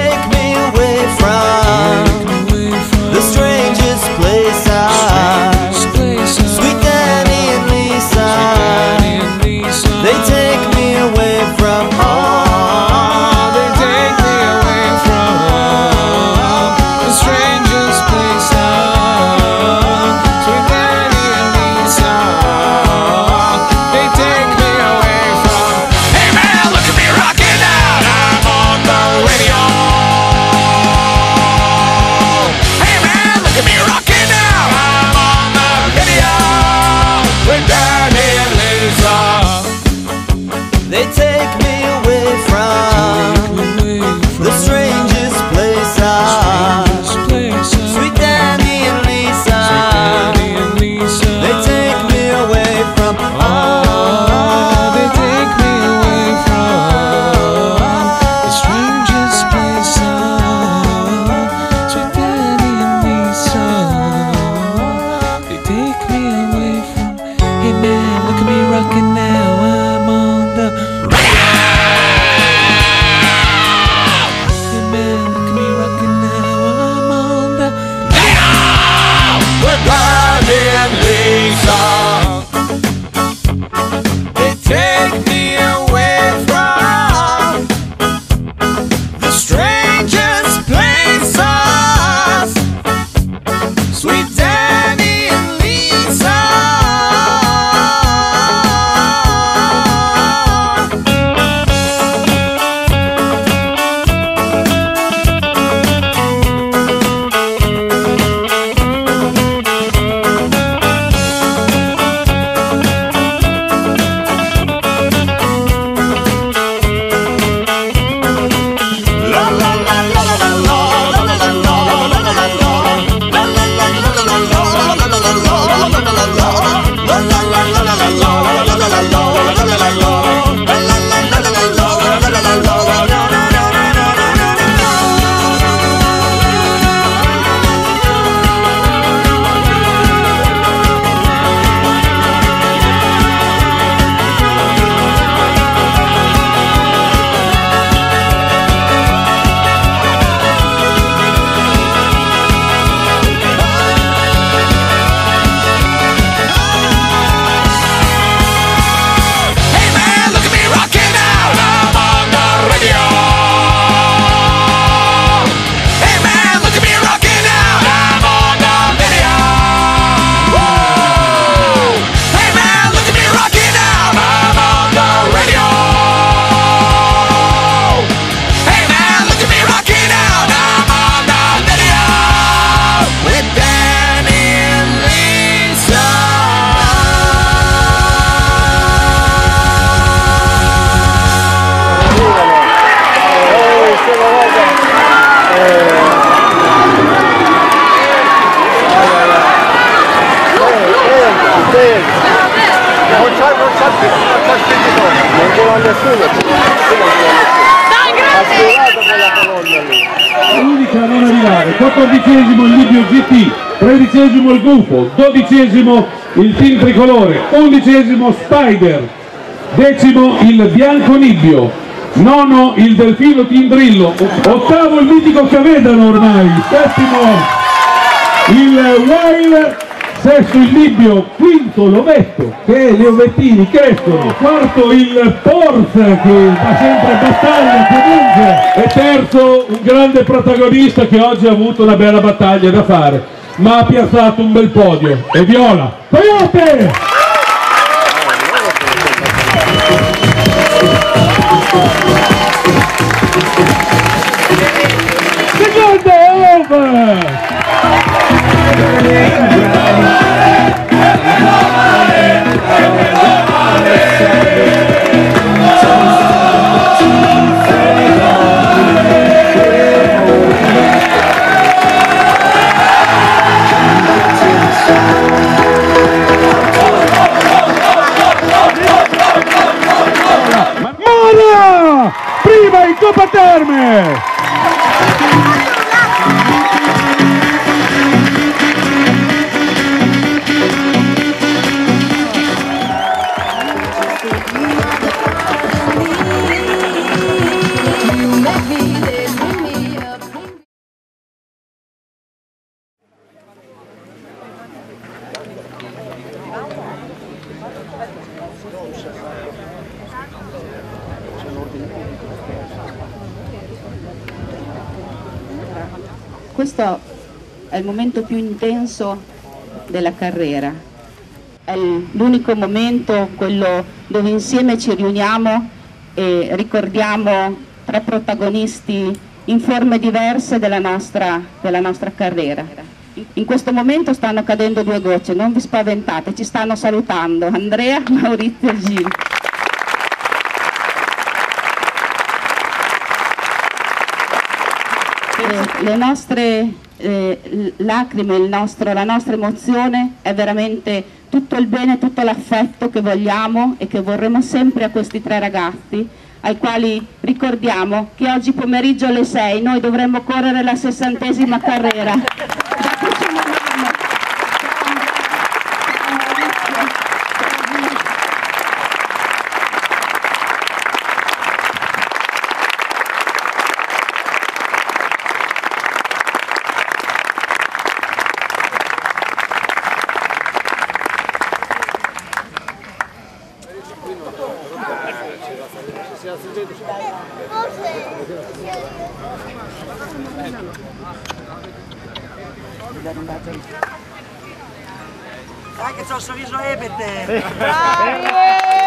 take me away from Non c'è, non c'è, non c'è speditore. Non ce l'ha nessuno, nessuno ce l'ha nessuno. Dai, grazie! Ha quella colonna lì. L'unica a non arrivare, 14 il Libio GT, 13 il Gufo, 12 il Team Tricolore, 11 Spider, decimo il Bianco Nibbio, nono il Delfino Team Drillo, ottavo il mitico Cavedano ormai, settimo il Wild sesto il Libio, quinto l'Ovetto che gli Ovettini crescono, quarto il Forza che fa sempre battaglia comunque. E terzo un grande protagonista che oggi ha avuto una bella battaglia da fare ma ha piazzato un bel podio. E Viola, Coyote! Secondo! In Questo è il momento più intenso della carriera, è l'unico momento, quello dove insieme ci riuniamo e ricordiamo tre protagonisti in forme diverse della nostra, della nostra carriera. In questo momento stanno cadendo due gocce, non vi spaventate, ci stanno salutando Andrea, Maurizio e Gilles. Eh, le nostre eh, lacrime, nostro- la nostra emozione è veramente tutto il bene, tutto l'affetto che vogliamo e che vorremmo sempre a questi tre ragazzi, ai quali ricordiamo che oggi pomeriggio alle 6 noi dovremmo correre la sessantesima carriera. Dai che c'ho il sorriso ebete!